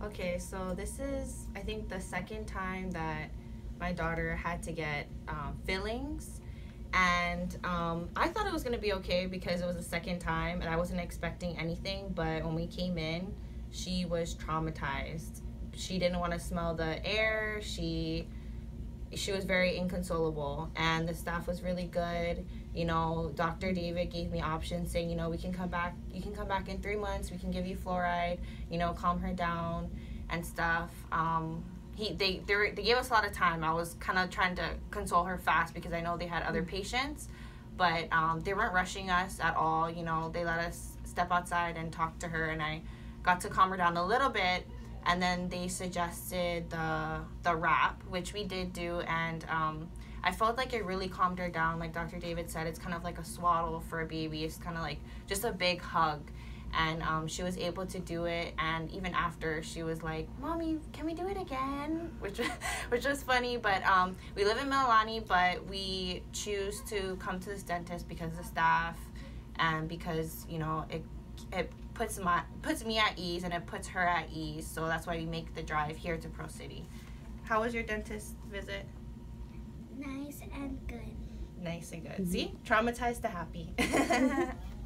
Okay, so this is, I think, the second time that my daughter had to get um, fillings. And um, I thought it was going to be okay because it was the second time and I wasn't expecting anything. But when we came in, she was traumatized. She didn't want to smell the air. She she was very inconsolable and the staff was really good. You know dr david gave me options saying you know we can come back you can come back in three months we can give you fluoride you know calm her down and stuff. Um, he they they, they gave us a lot of time. I was kind of trying to console her fast because i know they had other patients but um, they weren't rushing us at all. You know they let us step outside and talk to her and i got to calm her down a little bit and then they suggested the the wrap, which we did do, and um, I felt like it really calmed her down. Like Dr. David said, it's kind of like a swaddle for a baby. It's kind of like just a big hug, and um, she was able to do it. And even after, she was like, "Mommy, can we do it again?" Which which was funny. But um, we live in Mililani, but we choose to come to this dentist because the staff, and because you know it it puts my puts me at ease and it puts her at ease. So that's why we make the drive here to Pearl City. How was your dentist visit? Nice and good. Nice and good. Mm-hmm. See, traumatized to happy.